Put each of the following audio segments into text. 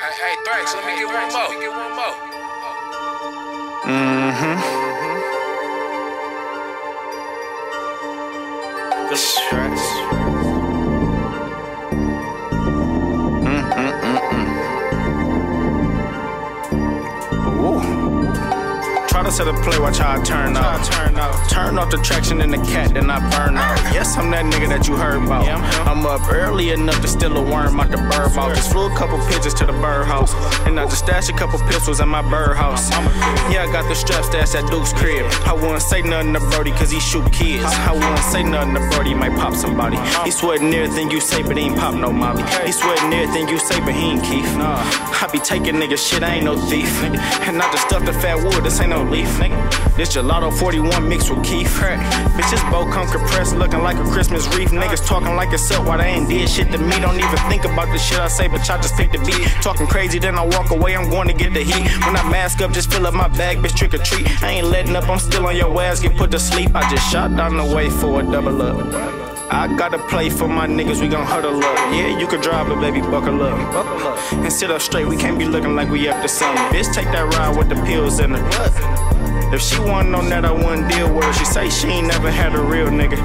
Hey, hey, Thrax, let me get one more. Let me get one more. Mm-hmm. The stress. Try to set a play, watch how I turn up. Turn up. Turn off the traction in the cat, then I burn out. Yes, I'm that nigga that you heard about. I'm up early enough to steal a worm out the bird mouth. Just flew a couple pigeons to the birdhouse. And I just stashed a couple pistols at my birdhouse. Yeah, I got the strap stashed at Duke's crib. I wouldn't say nothing to Brody cause he shoot kids. I wouldn't say nothing to Brody, he might pop somebody. He sweating everything you say, but he ain't pop no molly. He sweating everything you say, but he ain't Keith. I be taking niggas shit, I ain't no thief. And I just stuffed the fat wood, this ain't no leaf, nigga. This gelato 41 mixed with kief. Bitches both come compressed, looking like a Christmas wreath. Niggas talking like it's up while they ain't did shit to me. Don't even think about the shit I say, but y'all just pick the beat. Talking crazy, then I walk away, I'm going to get the heat. When I mask up, just fill up my bag, bitch, trick or treat. I ain't letting up, I'm still on your ass, get put to sleep. I just shot down the way for a double up. I gotta play for my niggas, we gon' huddle up. Yeah, you can drive, but baby, buckle up. Buckle up. And sit up straight, we can't be looking like we up to something. Bitch, take that ride with the pills in her. If she wasn't on that, I wouldn't deal with her. She say she ain't never had a real nigga.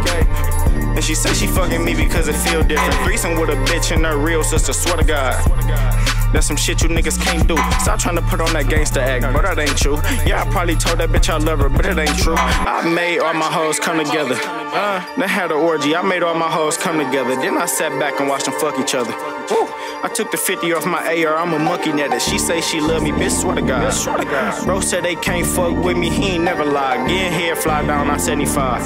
And she say she fucking me because it feel different. Threesome with a bitch and her real sister, swear to God. That's some shit you niggas can't do. Stop trying to put on that gangster act, but that ain't true. Yeah, I probably told that bitch I love her, but it ain't true. I made all my hoes come together. Uh, they had an orgy. I made all my hoes come together. Then I sat back and watched them fuck each other. Woo. I took the 50 off my AR, I'm a monkey netter. She say she love me, bitch, swear to God. Swear to God. Bro said they can't fuck with me, he ain't never lied. Getting here, fly down, I'm 75.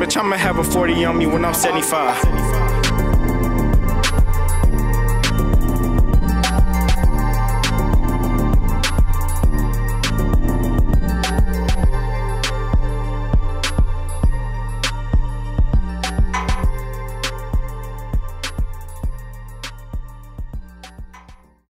Bitch, I'ma have a 40 on me when I'm 75.